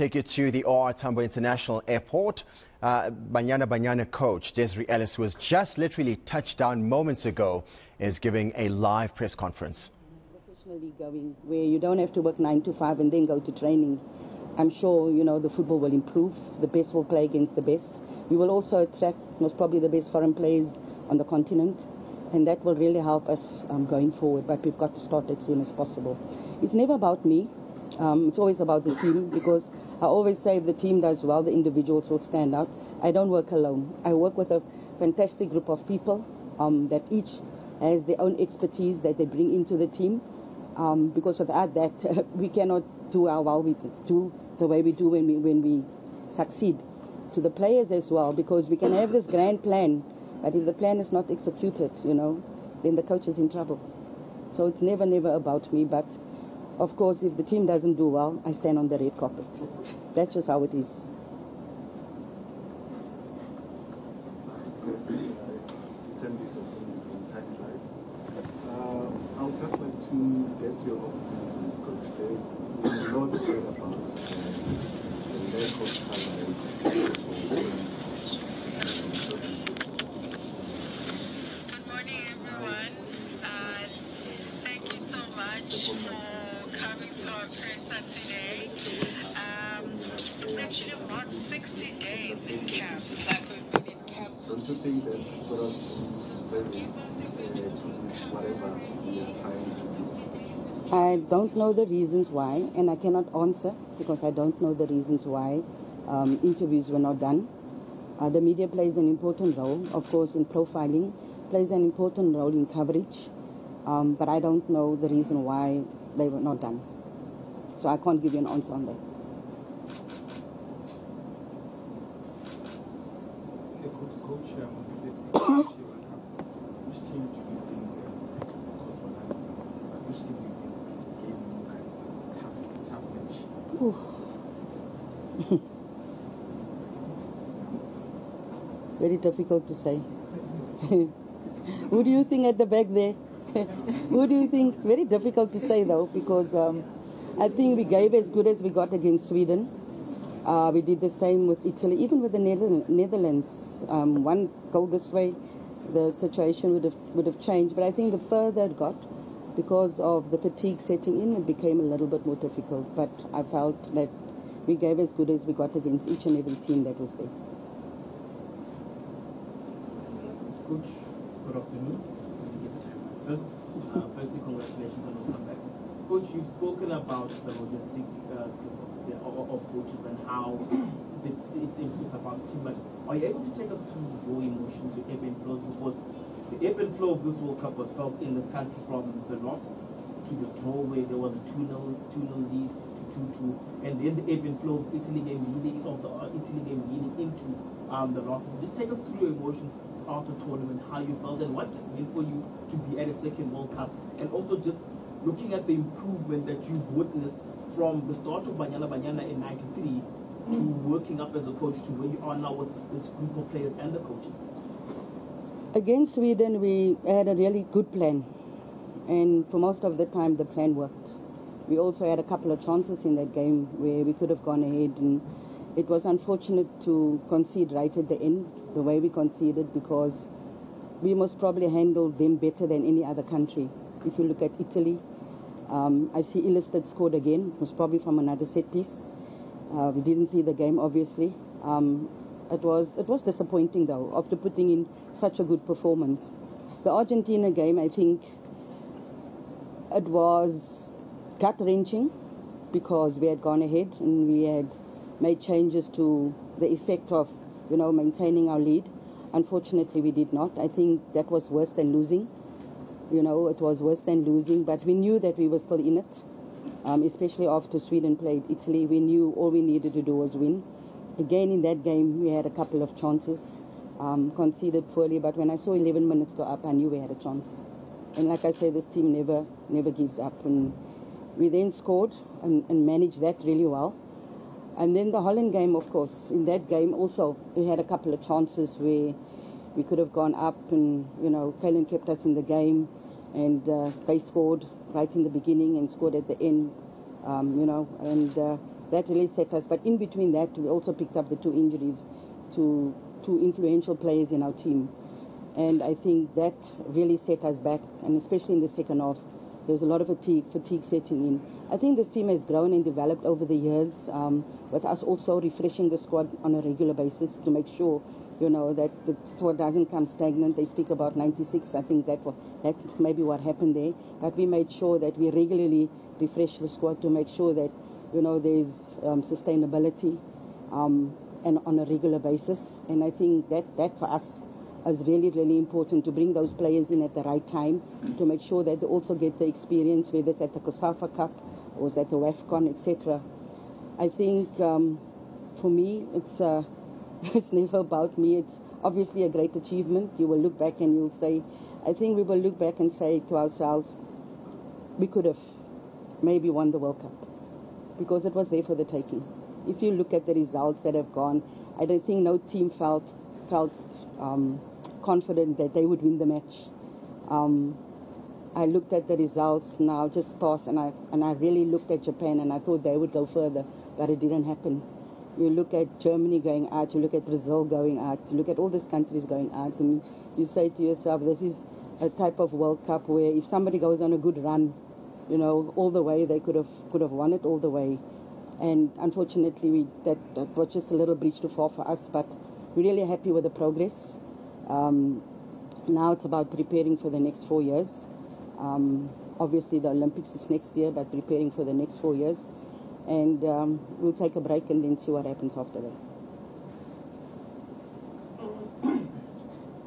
take you to the OR Tambo International Airport. Uh, Banyana Banyana coach Desiree Ellis, was just literally touched down moments ago, is giving a live press conference. Professionally going, where you don't have to work nine to five and then go to training. I'm sure you know the football will improve. The best will play against the best. We will also attract most probably the best foreign players on the continent, and that will really help us um, going forward. But we've got to start as soon as possible. It's never about me. Um, it's always about the team because I always say if the team does well, the individuals will stand out. I don't work alone. I work with a fantastic group of people um, that each has their own expertise that they bring into the team. Um, because without that, uh, we cannot do our well we do the way we do when we when we succeed. To the players as well, because we can have this grand plan, but if the plan is not executed, you know, then the coach is in trouble. So it's never, never about me, but of course, if the team doesn't do well, I stand on the red carpet. That's just how it is. I would just like to get your opinions, Coach. There's a lot said about the lack of coverage Good morning, everyone. Uh, thank you so much for coming to our presser today. Um, it's actually about 60 days in camp. Like we've been in camp. Don't you think that sort of service uh, whatever we are trying to do? I don't know the reasons why, and I cannot answer because I don't know the reasons why um, interviews were not done. Uh, the media plays an important role, of course, in profiling, plays an important role in coverage, um, but I don't know the reason why they were not done. So I can't give you an answer on that. Hey, Coach, Coach, the- the- which team do you think, of course, 160, but which team do you think gave you guys a tough, tough match? Very difficult to say. Who do you think at the back there? Who do you think? Very difficult to say though, because um, I think we gave as good as we got against Sweden. Uh, we did the same with Italy, even with the Nether- Netherlands. Um, one goal this way, the situation would have would have changed. But I think the further it got, because of the fatigue setting in, it became a little bit more difficult. But I felt that we gave as good as we got against each and every team that was there. Coach, good afternoon. First, uh, firstly, congratulations on the. Coach, you've spoken about the logistic uh, of, coaches and how it's, it's about team, but are you able to take us through your emotions, your ebb and flows? Because the ebb and flow of this World Cup was felt in this country from the loss to the draw where there was a 2 0 lead to 2 2, and then the ebb and flow of Italy game leading of the uh, Italy game leading into um, the losses. Just take us through your emotions throughout the tournament, how you felt, and what this meant for you to be at a second World Cup, and also just looking at the improvement that you've witnessed from the start of Banyana Banyana in '93 to mm. working up as a coach to where you are now with this group of players and the coaches. Against Sweden, we had a really good plan, and for most of the time, the plan worked. We also had a couple of chances in that game where we could have gone ahead, and it was unfortunate to concede right at the end, the way we conceded, because we most probably handled them better than any other country. If you look at Italy, um, I see Ilestedt scored again, It was probably from another set piece. Uh, we didn't see the game, obviously. Um, it was it was disappointing though after putting in such a good performance. The Argentina game, I think, it was gut wrenching because we had gone ahead and we had made changes to the effect of you know maintaining our lead. Unfortunately, we did not. I think that was worse than losing. You know, it was worse than losing, but we knew that we were still in it. Um, especially after Sweden played Italy, we knew all we needed to do was win. Again, in that game, we had a couple of chances, um, conceded poorly, but when I saw 11 minutes go up, I knew we had a chance. And like I said, this team never, never gives up. And we then scored and, and managed that really well. And then the Holland game, of course, in that game also, we had a couple of chances where we could have gone up and, you know, Kaylin kept us in the game and uh, they scored right in the beginning and scored at the end, um, you know, and uh, that really set us. But in between that, we also picked up the two injuries to two influential players in our team. And I think that really set us back, and especially in the second half, there was a lot of fatigue, fatigue setting in. I think this team has grown and developed over the years, um, with us also refreshing the squad on a regular basis to make sure, you know, that the squad doesn't come stagnant. They speak about 96. I think that wa- that may be what happened there. But we made sure that we regularly refresh the squad to make sure that, you know, there's um, sustainability um, and on a regular basis. And I think that that for us is really, really important to bring those players in at the right time to make sure that they also get the experience, whether it's at the COSAFA Cup or it's at the WAFCON, etc. I think um, for me, it's uh, it's never about me. It's obviously a great achievement. You will look back and you'll say, I think we will look back and say to ourselves, we could have maybe won the World Cup because it was there for the taking. If you look at the results that have gone, I don't think no team felt felt um, confident that they would win the match. Um, I looked at the results now just past, and I and I really looked at Japan, and I thought they would go further, but it didn't happen. You look at Germany going out, you look at Brazil going out, you look at all these countries going out, and you say to yourself, this is a type of World Cup where if somebody goes on a good run, you know, all the way, they could have could have won it all the way. And unfortunately, we, that, that was just a little breach too far for us, but really happy with the progress. Um, now it's about preparing for the next four years. Um, obviously, the Olympics is next year, but preparing for the next four years. And um, we'll take a break and then see what happens after that.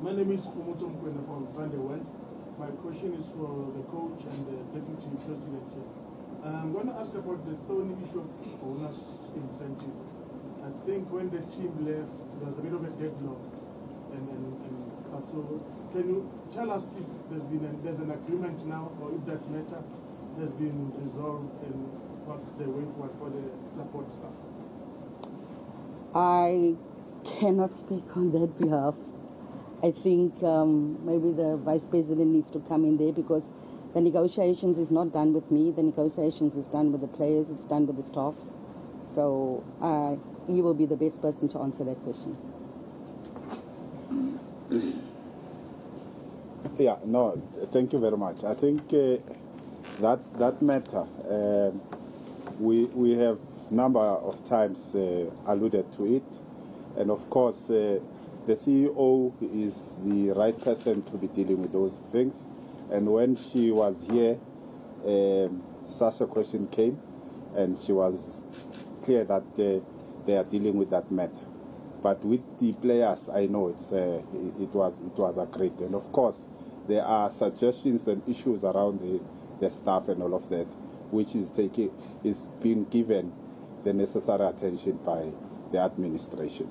My name is Umuto Mkwenda from One. My question is for the coach and the deputy president. I'm going to ask about the thorny issue of bonus incentive. I think when the team left, there was a bit of a deadlock and, and, and stuff. So can you tell us if there's been an, there's an agreement now or if that matter has been resolved and what's the way forward for the support staff? I cannot speak on that behalf. I think um, maybe the vice president needs to come in there because the negotiations is not done with me. The negotiations is done with the players. It's done with the staff. So uh, he will be the best person to answer that question. Yeah, no, thank you very much. I think uh, that that matter um we we have number of times uh, alluded to it, and of course uh, the CEO is the right person to be dealing with those things. And when she was here, um, such a question came, and she was clear that uh, they are dealing with that matter. But with the players, I know it's uh, it, it was it was agreed, and of course there are suggestions and issues around the, the staff and all of that, which is taking is being given the necessary attention by the administration.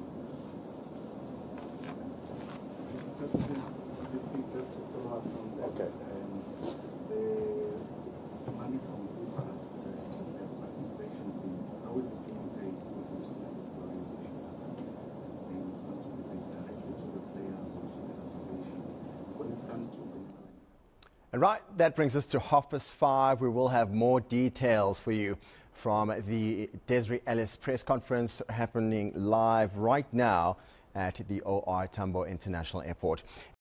Just, just, just to follow up on that, Okay. um, the money from FIFA, uh, the participation fee, how is it being paid? Because you see this organization saying it's not to be paid directly to the players or to the association. When it comes to the And right, that brings us to half past five. We will have more details for you from the Desiree Ellis press conference happening live right now at the OR Tambo International Airport.